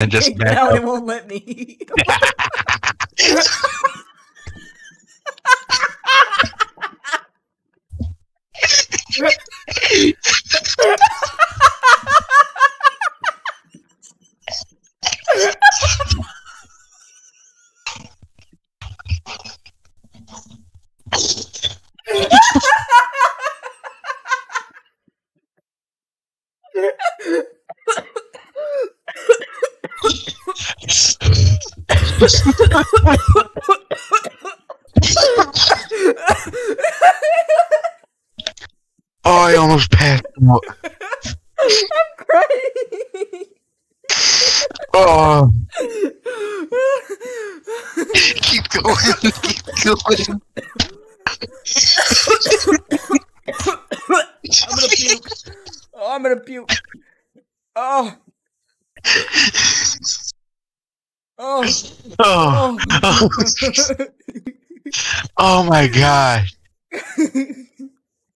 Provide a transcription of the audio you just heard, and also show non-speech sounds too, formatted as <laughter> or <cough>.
and just <laughs> back now it won't let me. <laughs> <laughs> I almost passed out. I'm crying. Oh, keep going, keep going. I'm gonna puke. Oh, I'm gonna puke. Oh. <laughs> Oh. Oh, <laughs> oh my god. <laughs>